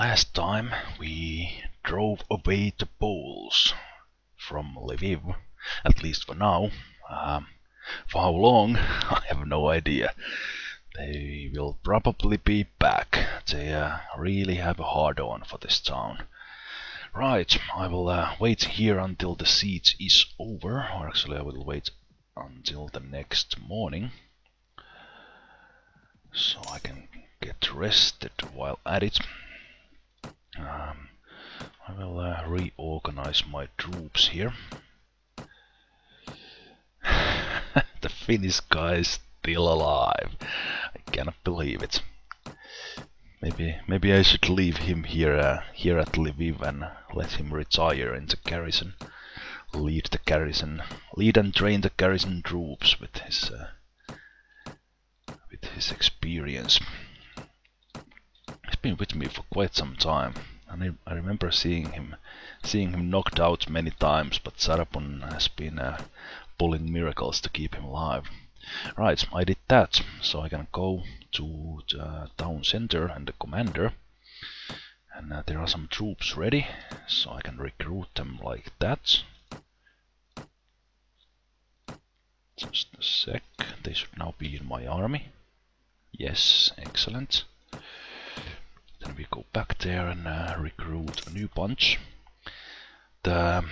Last time we drove away the Poles from Lviv, at least for now. Um, for how long, I have no idea. They will probably be back. They uh, really have a hard on for this town. Right, I will uh, wait here until the siege is over, or actually I will wait until the next morning. So I can get rested while at it. Um, I will uh, reorganize my troops here. the Finnish guy is still alive. I cannot believe it. Maybe maybe I should leave him here uh, here at Lviv and let him retire into garrison. Lead the garrison, lead and train the garrison troops with his uh, with his experience. Been with me for quite some time, and I, I remember seeing him seeing him knocked out many times, but Sarapon has been uh, pulling miracles to keep him alive. Right, I did that, so I can go to the town center and the commander. And uh, there are some troops ready, so I can recruit them like that. Just a sec, they should now be in my army. Yes, excellent. Then we go back there and uh, recruit a new bunch. The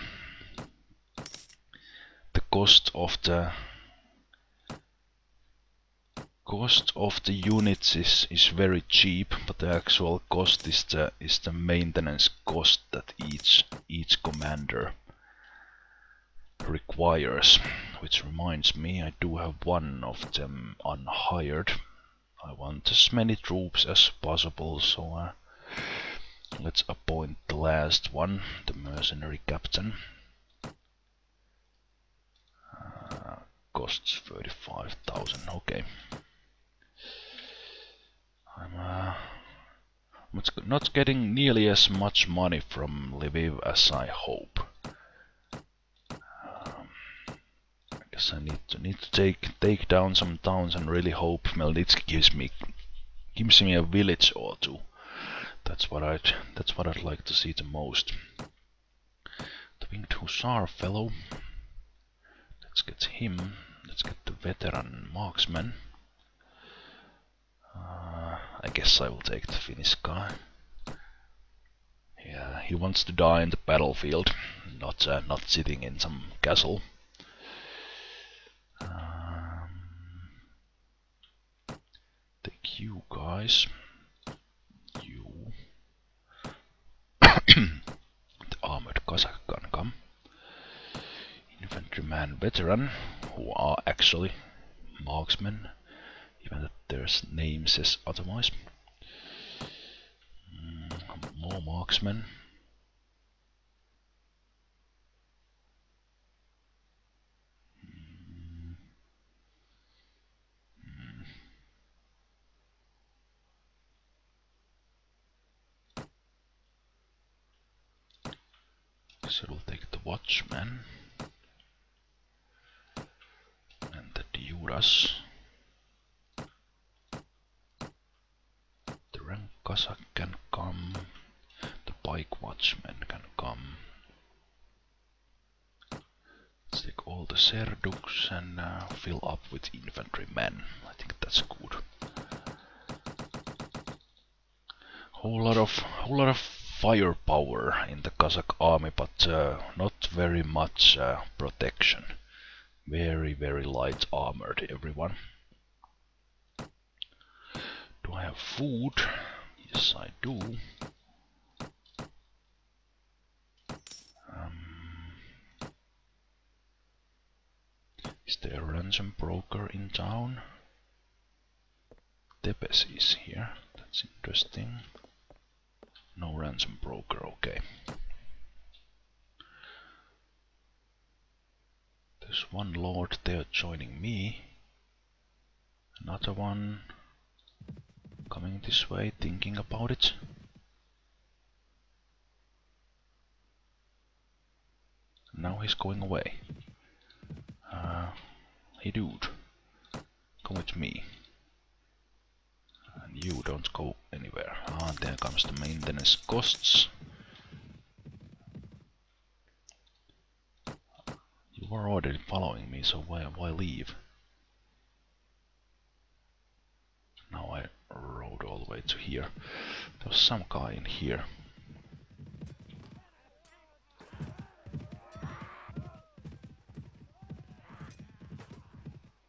the cost of the cost of the units is, is very cheap, but the actual cost is the is the maintenance cost that each each commander requires. Which reminds me, I do have one of them unhired. I want as many troops as possible, so uh, let's appoint the last one, the mercenary captain. Uh, costs 35,000, okay. I'm uh, not getting nearly as much money from Lviv as I hope. Um, I I need to need to take take down some towns and really hope Melnitsky gives me gives me a village or two. That's what I'd that's what I'd like to see the most. The winged hussar fellow. Let's get him. Let's get the veteran marksman. Uh, I guess I will take the Finnish guy. Yeah, he wants to die in the battlefield, not uh, not sitting in some castle. Um, take you guys. You. the armored Cossack can come. Infantryman veteran, who are actually marksmen even that their name says otherwise. Mm, more marksmen. So we'll take the watchman and the Diuras. Cossack can come, the Bike watchman can come. Let's take all the Serduks and uh, fill up with infantrymen. I think that's good. Whole lot of whole lot of firepower in the Cossack army, but uh, not very much uh, protection. Very very light armored, everyone. Do I have food? Yes, I do. Um, is there a ransom broker in town? Tepes is here. That's interesting. No ransom broker, okay. There's one lord there joining me. Another one coming this way, thinking about it. Now he's going away. Uh, hey dude, come with me. And you don't go anywhere. Ah, there comes the maintenance costs. You were already following me, so why, why leave? Now I rode all the way to here. There was some guy in here.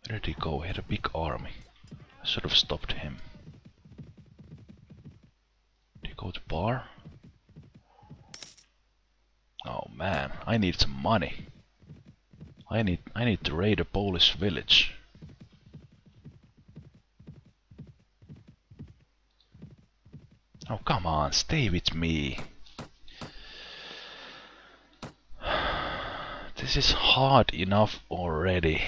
Where did he go? He had a big army. I should have stopped him. Oh man, I need some money. I need I need to raid a Polish village. Oh come on, stay with me. This is hard enough already.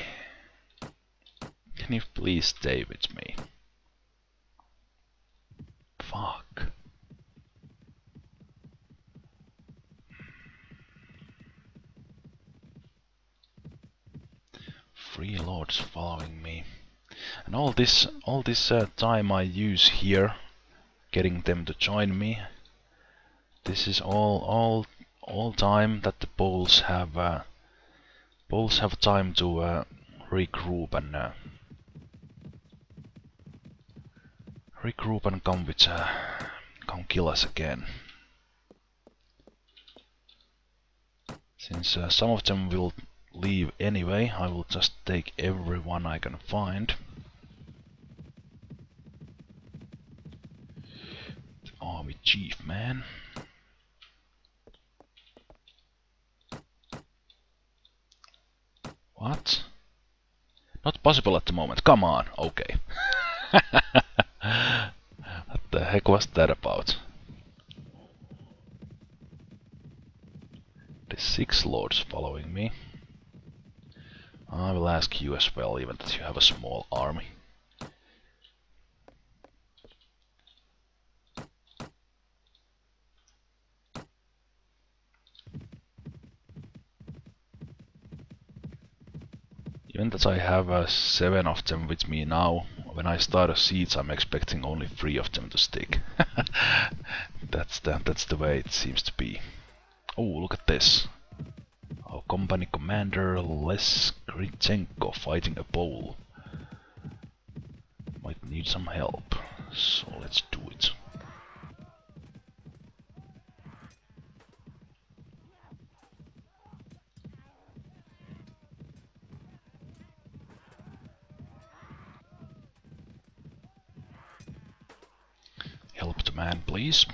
Can you please stay with me? Three lords following me. And all this all this uh, time I use here getting them to join me. This is all all all time that the Poles have uh, Poles have time to uh, regroup and uh, regroup and come with uh, come kill us again. Since uh, some of them will leave anyway, I will just take everyone I can find. Army chief, man. What? Not possible at the moment. Come on. Okay. what the heck was that about? The six lords following me. I will ask you as well, even that you have a small army. Even that I have uh, seven of them with me now, when I start a siege I'm expecting only three of them to stick. that's the, that's the way it seems to be. Oh, look at this. Company commander Les Gritchenko fighting a pole. Might need some help, so let's do it. Help the man, please.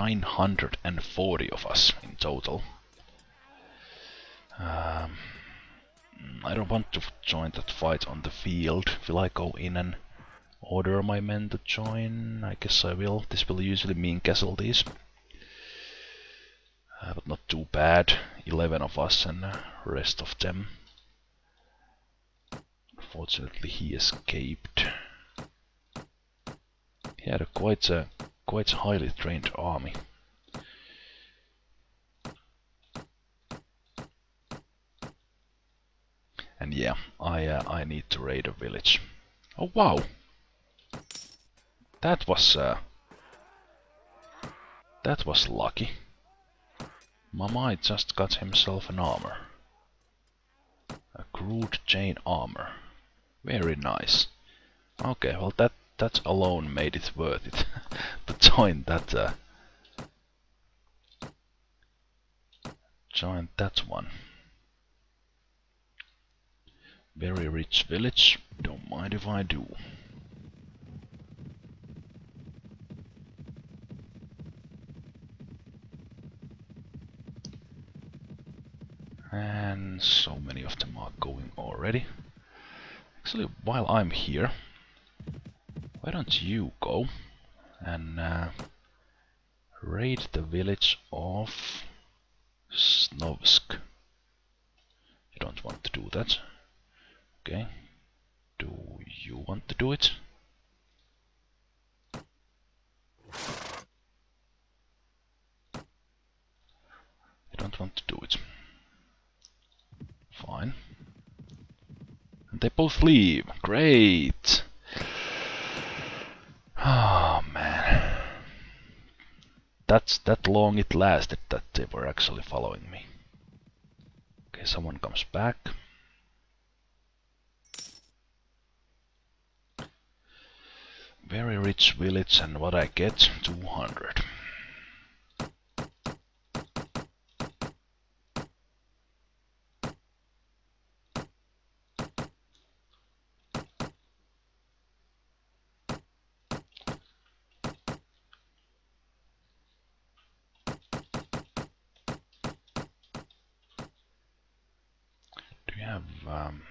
940 of us in total. Um, I don't want to join that fight on the field. Will I go in and order my men to join? I guess I will. This will usually mean casualties. Uh, but not too bad. 11 of us and rest of them. Fortunately he escaped. He had a quite a quite highly trained army. And yeah, I uh, I need to raid a village. Oh wow! That was uh, that was lucky. Mamai just got himself an armor. A crude chain armor. Very nice. Okay, well that that alone made it worth it to join that uh, join that one. Very rich village, don't mind if I do. And so many of them are going already. Actually, while I'm here, why don't you go and uh, raid the village of Snovsk? You don't want to do that. Okay. Do you want to do it? You don't want to do it. Fine. They both leave. Great. Oh man. That's that long it lasted that they were actually following me. Okay, someone comes back. Very rich village and what I get? 200. Do you have um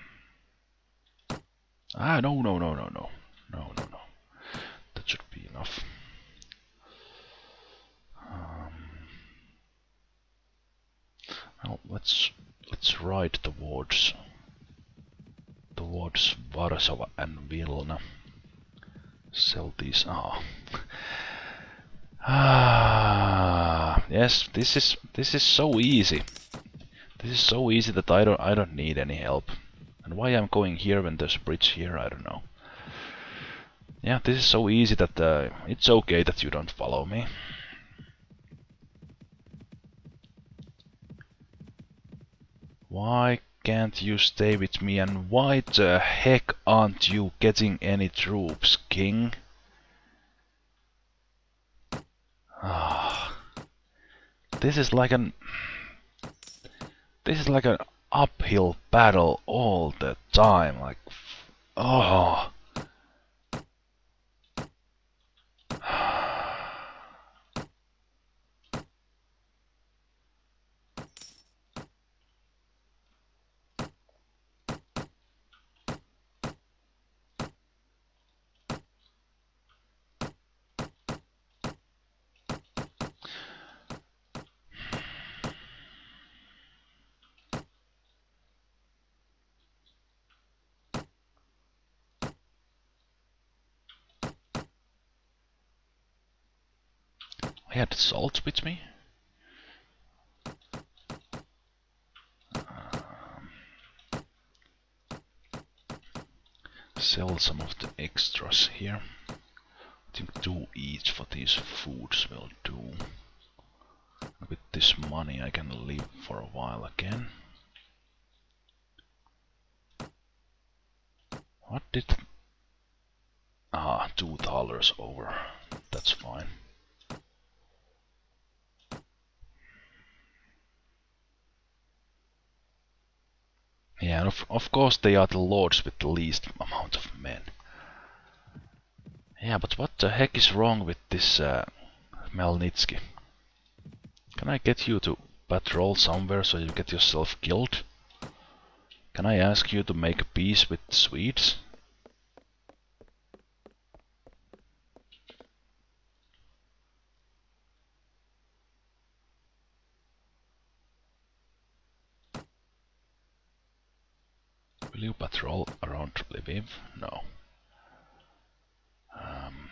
Ah no no no no no. No no no. That should be enough. Um, well, let's let's ride towards towards Warsaw and Vilna. Sell these. Oh. Ah, yes. This is this is so easy. This is so easy that I don't I don't need any help. And why I'm going here when there's a bridge here, I don't know. Yeah, this is so easy that uh, it's okay that you don't follow me. Why can't you stay with me and why the heck aren't you getting any troops, king? Ah, this is like an... This is like an uphill battle all the time, like... Oh... I had salt with me. Um, sell some of the extras here. I think two each for these foods will do. With this money I can live for a while again. What did... Ah, two dollars over. That's fine. Yeah, of, of course they are the lords with the least amount of men. Yeah, but what the heck is wrong with this uh, Melnitsky? Can I get you to patrol somewhere so you get yourself killed? Can I ask you to make peace with the Swedes? Will you patrol around Lviv? No. Um,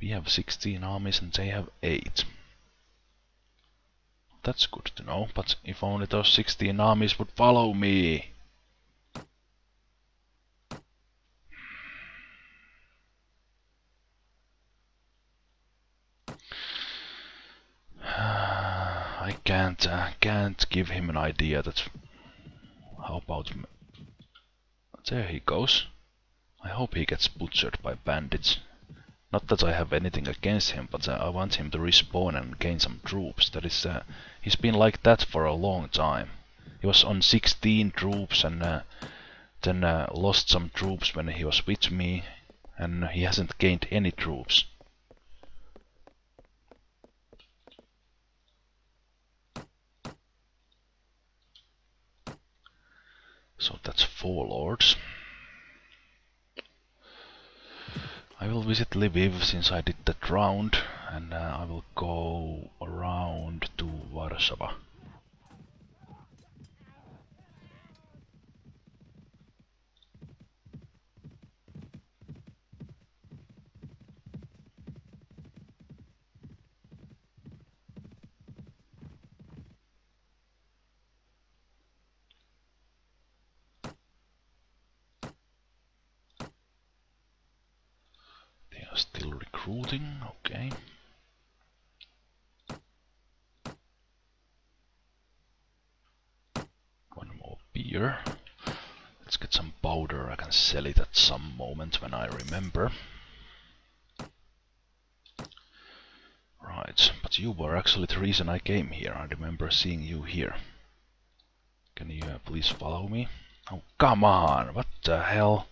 we have 16 armies and they have 8. That's good to know, but if only those 16 armies would follow me! I can't uh, can't give him an idea that. How about there he goes. I hope he gets butchered by bandits. Not that I have anything against him, but uh, I want him to respawn and gain some troops. That is, uh, he's been like that for a long time. He was on 16 troops and uh, then uh, lost some troops when he was with me, and he hasn't gained any troops. So that's four lords. I will visit Lviv since I did that round, and uh, I will go around to Warsaw. Still recruiting, okay. One more beer. Let's get some powder, I can sell it at some moment when I remember. Right, but you were actually the reason I came here. I remember seeing you here. Can you uh, please follow me? Oh, come on! What the hell?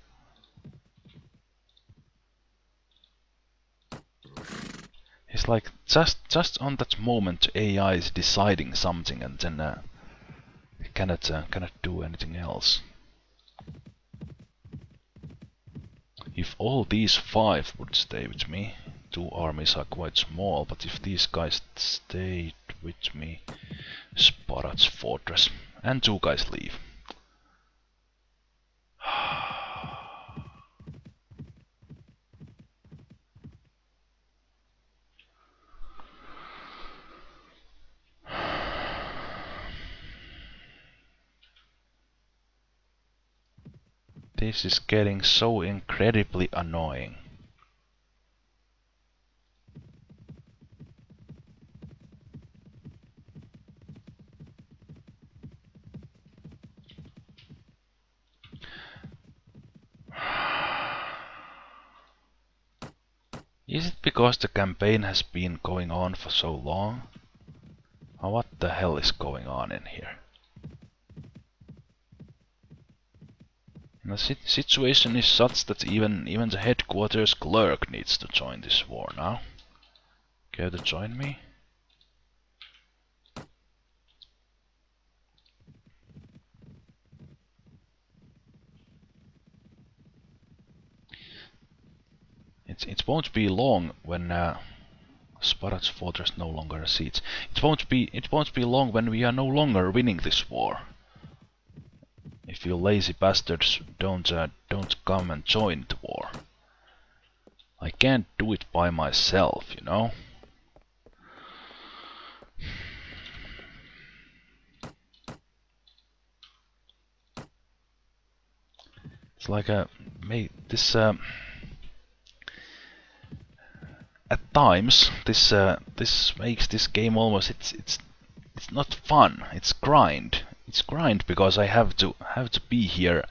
It's like just just on that moment AI is deciding something and then uh, it cannot uh, cannot do anything else. If all these five would stay with me, two armies are quite small, but if these guys stayed with me, Sparat's fortress, and two guys leave. This is getting so incredibly annoying. Is it because the campaign has been going on for so long? What the hell is going on in here? The situation is such that even even the headquarters clerk needs to join this war now. Care to join me? It, it won't be long when uh, fortress no longer sits. It won't be it won't be long when we are no longer winning this war. You lazy bastards don't uh, don't come and join the war. I can't do it by myself, you know. It's like a mate. This uh, at times this uh, this makes this game almost it's it's it's not fun. It's grind it's grind because I have to have to be here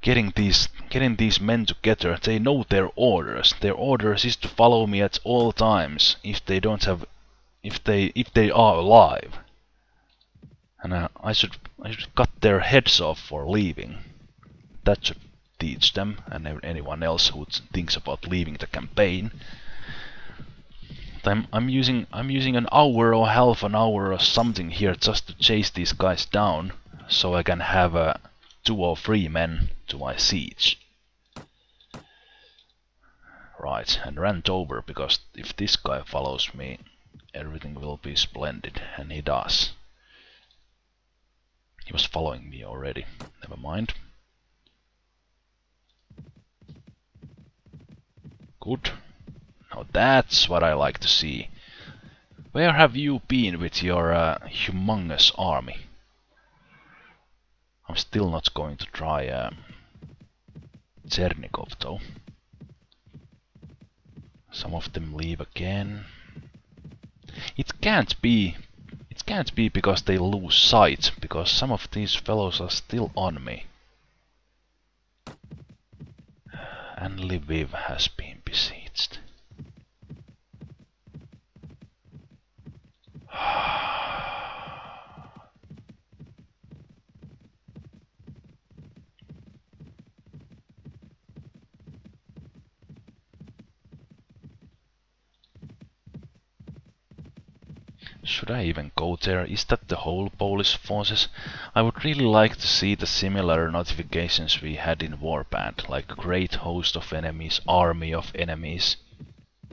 getting these getting these men together. They know their orders. Their orders is to follow me at all times if they don't have if they if they are alive. And uh, I should I should cut their heads off for leaving. That should teach them and anyone else who thinks about leaving the campaign. I'm I'm using I'm using an hour or half an hour or something here just to chase these guys down so I can have uh, two or three men to my siege. Right, and rant over because if this guy follows me everything will be splendid and he does. He was following me already, never mind. Good. Now that's what I like to see. Where have you been with your uh, humongous army? I'm still not going to try uh, Chernigov though. Some of them leave again. It can't be it can't be because they lose sight, because some of these fellows are still on me. And Lviv has been besieged. Should I even go there? Is that the whole Polish forces? I would really like to see the similar notifications we had in Warband, like great host of enemies, army of enemies,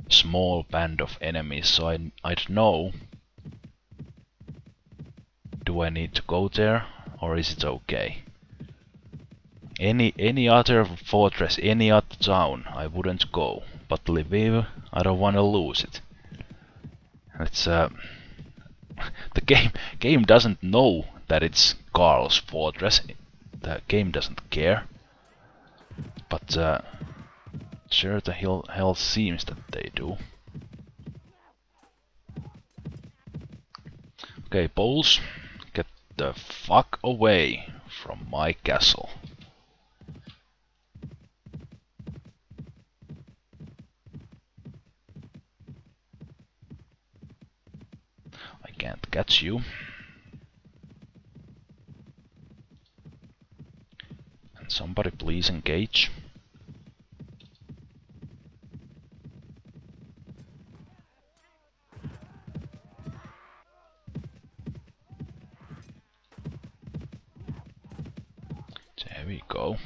small band of enemies, so I, I'd know do I need to go there or is it okay? Any any other fortress, any other town, I wouldn't go. But Lviv, I don't want to lose it. It's uh, game game doesn't know that it's Karl's fortress. The game doesn't care. But uh, sure the hell, hell seems that they do. Okay, Poles, get the fuck away from my castle. I can't catch you. And somebody please engage. There we go.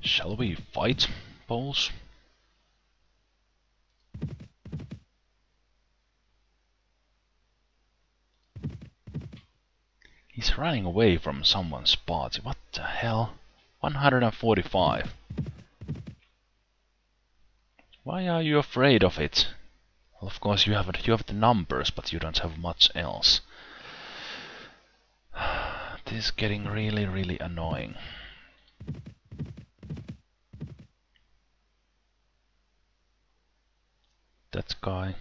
Shall we fight, Poles? He's running away from someone's party. What the hell? 145. Why are you afraid of it? Well, of course you have you have the numbers, but you don't have much else. This is getting really, really annoying. That guy.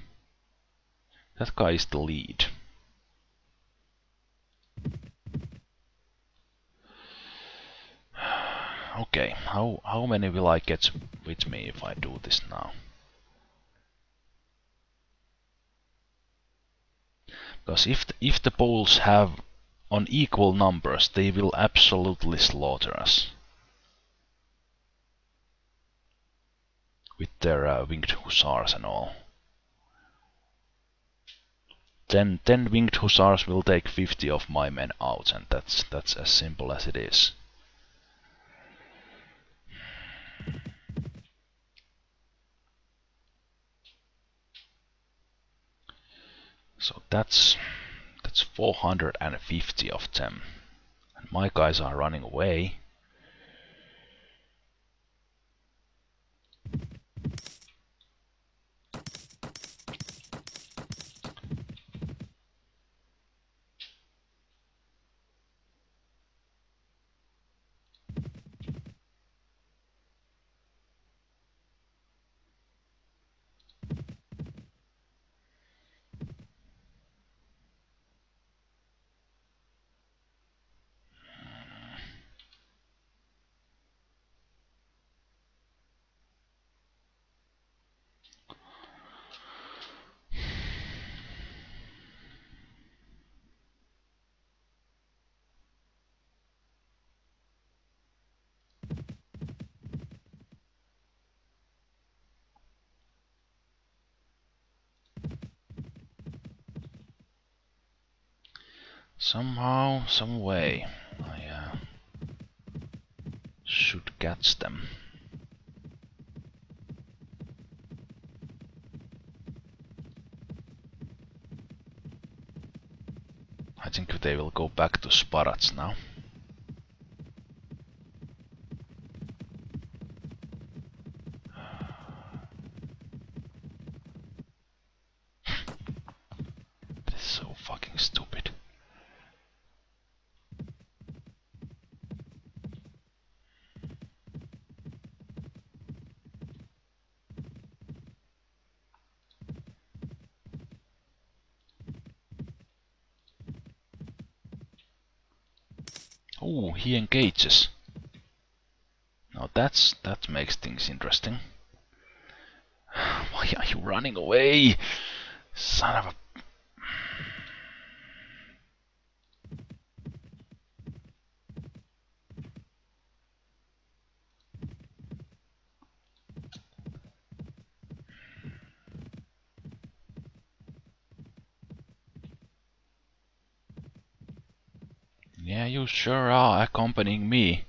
That guy is the lead. Okay, how how many will I get with me if I do this now? Because if the, if the Poles have on equal numbers, they will absolutely slaughter us. With their uh, winged hussars and all. Then 10 winged hussars will take 50 of my men out, and that's that's as simple as it is. So that's that's 450 of them. And my guys are running away. Somehow, some way, I uh, should catch them. I think they will go back to Sparats now. this is so fucking stupid. Oh, he engages. Now that's that makes things interesting. Why are you running away? Son of a Yeah, you sure are accompanying me.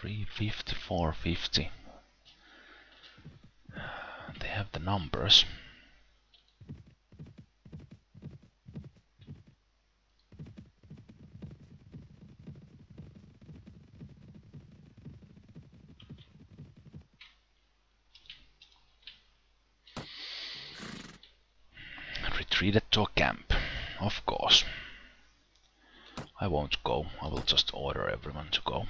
350, 450. They have the numbers. Retreated to a camp, of course. I won't go, I will just order everyone to go.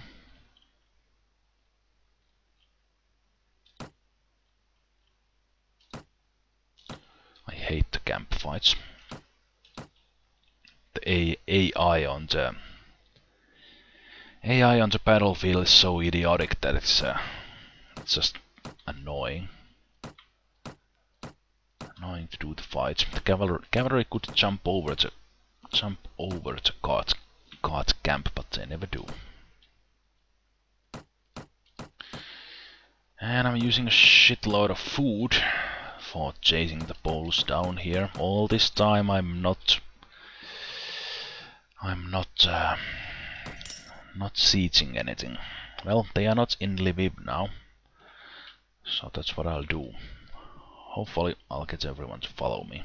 I hate the AI on the AI on the battlefield is so idiotic that it's, uh, just annoying. Annoying to do the fights. The cavalry, cavalry could jump over the jump over the guard, guard camp, but they never do. And I'm using a shitload of food for chasing the poles down here. All this time I'm not I'm not uh, not sieging anything. Well, they are not in Lviv now, so that's what I'll do. Hopefully I'll get everyone to follow me.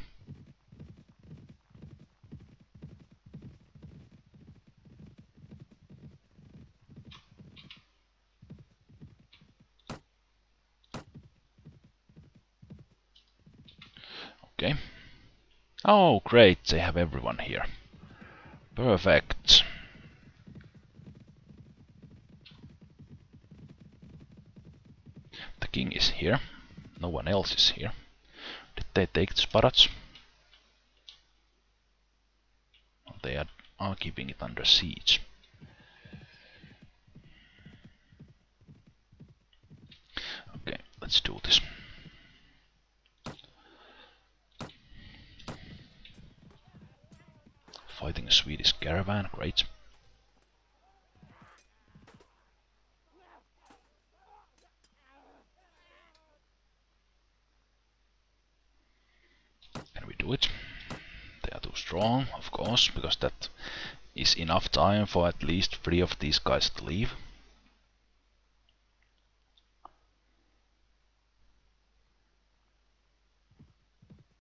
Okay. Oh, great, they have everyone here. Perfect. The king is here. No one else is here. Did they take the Sparats? They are, are keeping it under siege. Okay, let's do this. Fighting a Caravan, great. Can we do it? They are too strong, of course, because that is enough time for at least three of these guys to leave.